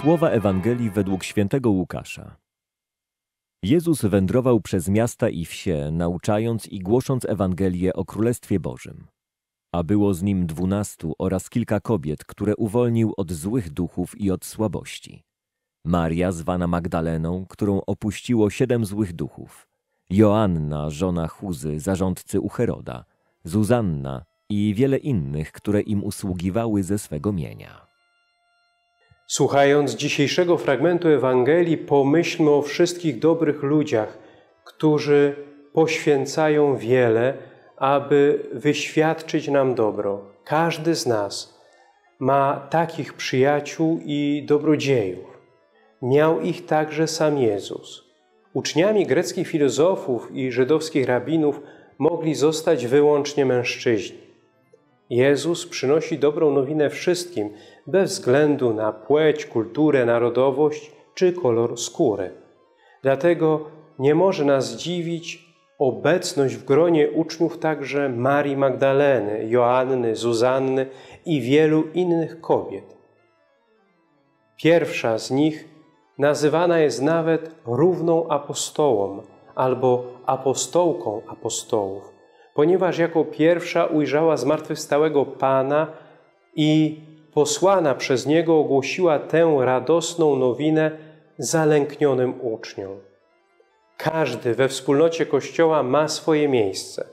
Słowa Ewangelii według świętego Łukasza. Jezus wędrował przez miasta i wsie, nauczając i głosząc Ewangelię o Królestwie Bożym. A było z nim dwunastu oraz kilka kobiet, które uwolnił od złych duchów i od słabości. Maria, zwana Magdaleną, którą opuściło siedem złych duchów. Joanna, żona Chuzy, zarządcy u Heroda. Zuzanna i wiele innych, które im usługiwały ze swego mienia. Słuchając dzisiejszego fragmentu Ewangelii, pomyślmy o wszystkich dobrych ludziach, którzy poświęcają wiele, aby wyświadczyć nam dobro. Każdy z nas ma takich przyjaciół i dobrodziejów. Miał ich także sam Jezus. Uczniami greckich filozofów i żydowskich rabinów mogli zostać wyłącznie mężczyźni. Jezus przynosi dobrą nowinę wszystkim, bez względu na płeć, kulturę, narodowość czy kolor skóry. Dlatego nie może nas dziwić obecność w gronie uczniów także Marii Magdaleny, Joanny, Zuzanny i wielu innych kobiet. Pierwsza z nich nazywana jest nawet równą apostołom albo apostołką apostołów, ponieważ jako pierwsza ujrzała zmartwychwstałego Pana i posłana przez Niego ogłosiła tę radosną nowinę zalęknionym uczniom. Każdy we wspólnocie Kościoła ma swoje miejsce.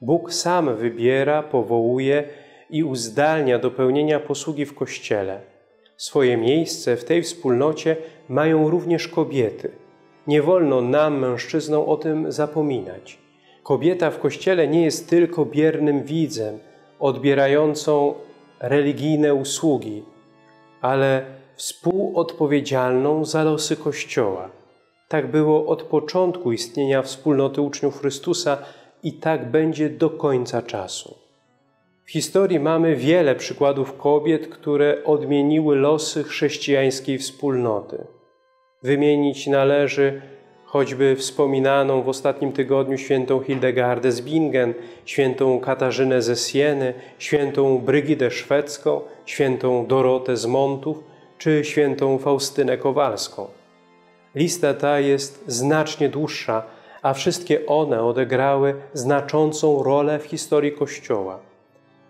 Bóg sam wybiera, powołuje i uzdalnia do pełnienia posługi w Kościele. Swoje miejsce w tej wspólnocie mają również kobiety. Nie wolno nam, mężczyznom, o tym zapominać. Kobieta w Kościele nie jest tylko biernym widzem, odbierającą religijne usługi, ale współodpowiedzialną za losy Kościoła. Tak było od początku istnienia wspólnoty uczniów Chrystusa i tak będzie do końca czasu. W historii mamy wiele przykładów kobiet, które odmieniły losy chrześcijańskiej wspólnoty. Wymienić należy choćby wspominaną w ostatnim tygodniu świętą Hildegardę z Bingen, świętą Katarzynę ze Sieny, świętą Brygidę Szwedzką, świętą Dorotę z Montów czy świętą Faustynę Kowalską. Lista ta jest znacznie dłuższa, a wszystkie one odegrały znaczącą rolę w historii Kościoła.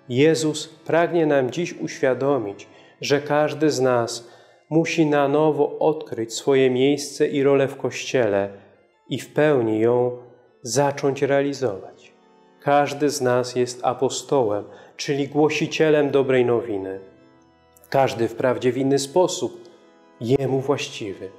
Jezus pragnie nam dziś uświadomić, że każdy z nas musi na nowo odkryć swoje miejsce i rolę w Kościele i w pełni ją zacząć realizować. Każdy z nas jest apostołem, czyli głosicielem dobrej nowiny. Każdy wprawdzie w inny sposób, jemu właściwy.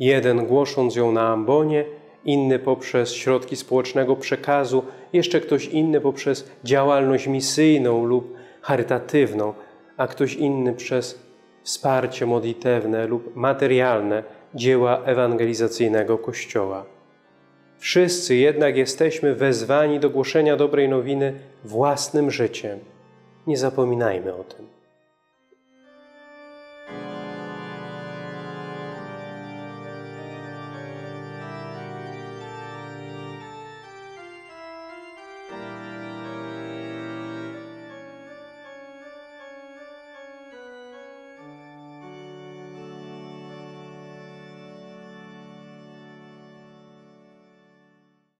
Jeden głosząc ją na ambonie, inny poprzez środki społecznego przekazu, jeszcze ktoś inny poprzez działalność misyjną lub charytatywną, a ktoś inny przez wsparcie modlitewne lub materialne dzieła ewangelizacyjnego Kościoła. Wszyscy jednak jesteśmy wezwani do głoszenia dobrej nowiny własnym życiem. Nie zapominajmy o tym.